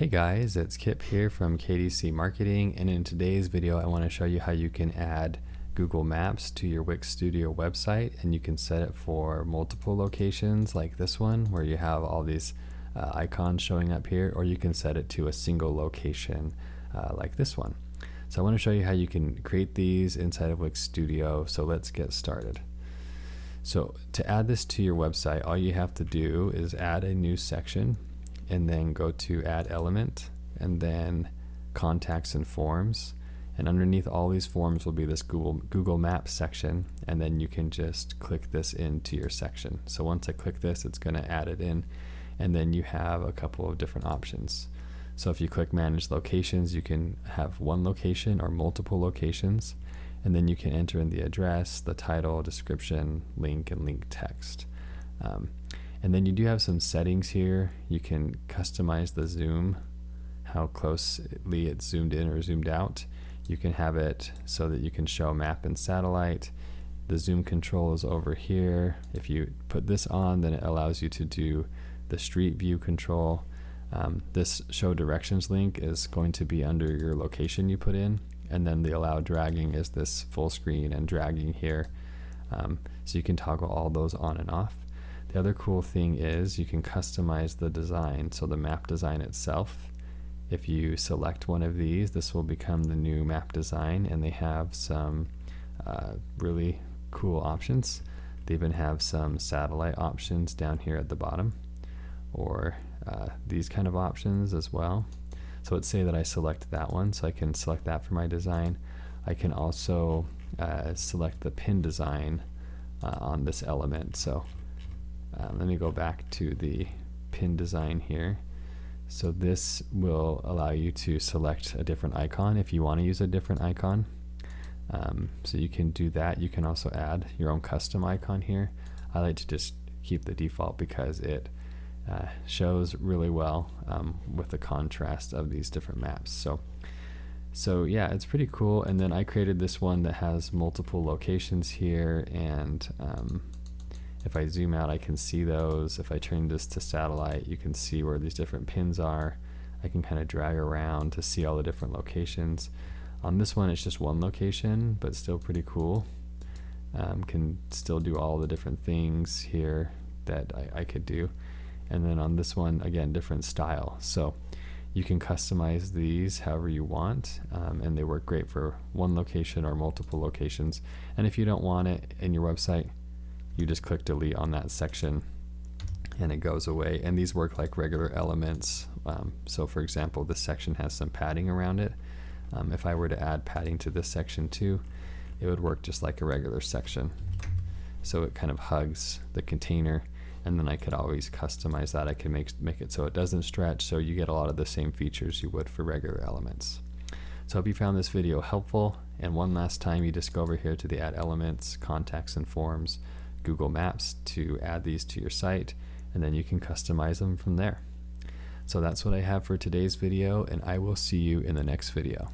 Hey guys, it's Kip here from KDC Marketing and in today's video I want to show you how you can add Google Maps to your Wix Studio website and you can set it for multiple locations like this one where you have all these uh, icons showing up here or you can set it to a single location uh, like this one. So I want to show you how you can create these inside of Wix Studio so let's get started. So to add this to your website all you have to do is add a new section and then go to add element and then contacts and forms. And underneath all these forms will be this Google Google Maps section. And then you can just click this into your section. So once I click this it's going to add it in. And then you have a couple of different options. So if you click manage locations you can have one location or multiple locations. And then you can enter in the address the title description link and link text. Um, and then you do have some settings here. You can customize the zoom, how closely it's zoomed in or zoomed out. You can have it so that you can show map and satellite. The zoom control is over here. If you put this on, then it allows you to do the street view control. Um, this show directions link is going to be under your location you put in. And then the allow dragging is this full screen and dragging here. Um, so you can toggle all those on and off. The other cool thing is you can customize the design, so the map design itself. If you select one of these, this will become the new map design, and they have some uh, really cool options. They even have some satellite options down here at the bottom, or uh, these kind of options as well. So let's say that I select that one, so I can select that for my design. I can also uh, select the pin design uh, on this element. So uh, let me go back to the pin design here. So this will allow you to select a different icon if you want to use a different icon. Um, so you can do that. You can also add your own custom icon here. I like to just keep the default because it uh, shows really well um, with the contrast of these different maps. So, so yeah, it's pretty cool. And then I created this one that has multiple locations here and um, if I zoom out, I can see those. If I turn this to satellite, you can see where these different pins are. I can kind of drag around to see all the different locations. On this one, it's just one location, but still pretty cool. Um, can still do all the different things here that I, I could do. And then on this one, again, different style. So you can customize these however you want, um, and they work great for one location or multiple locations. And if you don't want it in your website, you just click delete on that section and it goes away. And these work like regular elements. Um, so for example, this section has some padding around it. Um, if I were to add padding to this section too, it would work just like a regular section. So it kind of hugs the container and then I could always customize that. I can make, make it so it doesn't stretch so you get a lot of the same features you would for regular elements. So hope you found this video helpful. And one last time, you just go over here to the Add Elements, Contacts and Forms, Google Maps to add these to your site and then you can customize them from there. So that's what I have for today's video and I will see you in the next video.